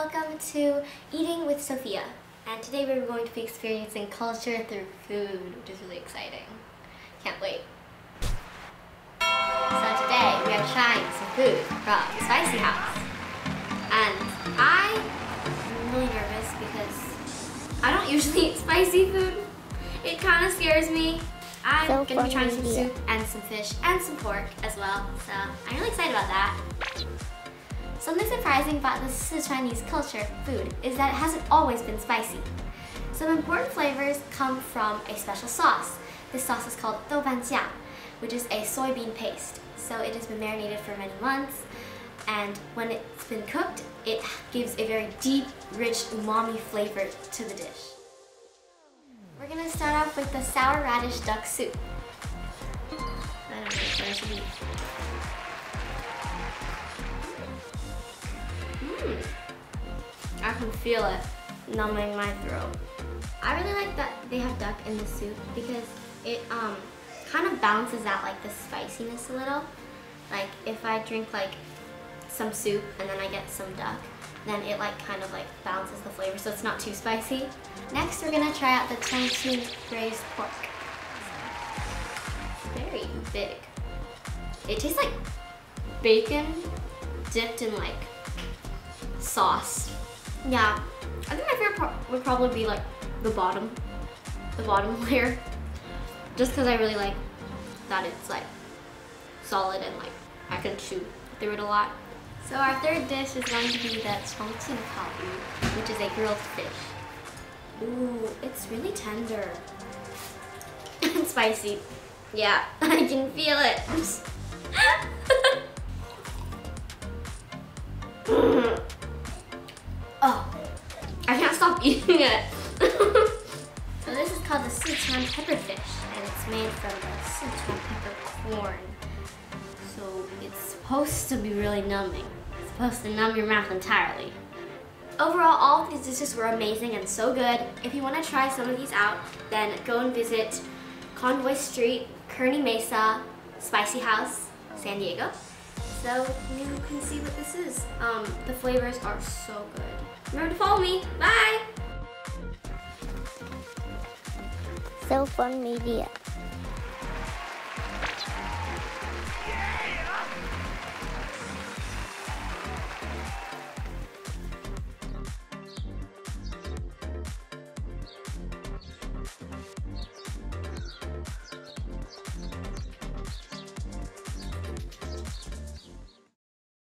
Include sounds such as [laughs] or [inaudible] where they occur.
welcome to Eating with Sophia. And today we're going to be experiencing culture through food, which is really exciting. Can't wait. So today we are trying some food from Spicy House. And I am really nervous because I don't usually [laughs] eat spicy food. It kind of scares me. I'm So going to be trying some soup and some fish and some pork as well. So I'm really excited about that. Something surprising about the Sichuanese culture food is that it hasn't always been spicy. Some important flavors come from a special sauce. This sauce is called doubanjiang, which is a soybean paste. So it has been marinated for many months, and when it's been cooked, it gives a very deep, rich umami flavor to the dish. We're gonna start off with the sour radish duck soup. Mm. I can feel it numbing my throat. I really like that they have duck in the soup because it um kind of balances out like the spiciness a little. Like if I drink like some soup and then I get some duck, then it like kind of like balances the flavor so it's not too spicy. Next we're gonna try out the Chongqing braised pork. Very big. It tastes like bacon dipped in like sauce. Yeah, I think my favorite would probably be like the bottom, the bottom [laughs] layer, just because I really like that it's like solid and like I can chew through it a lot. So our third dish is going to be the Chongqing which is a grilled fish. Ooh, it's really tender [laughs] spicy. Yeah, [laughs] I can feel it. Eating it. [laughs] so this is called the Sichuan pepperfish, and it's made from Sichuan peppercorn. So it's supposed to be really numbing. It's supposed to numb your mouth entirely. Overall, all of these dishes were amazing and so good. If you want to try some of these out, then go and visit Convoy Street, Kearney Mesa, Spicy House, San Diego. So you can see what this is. Um, the flavors are so good. Remember to follow me. Bye! So Fun Media.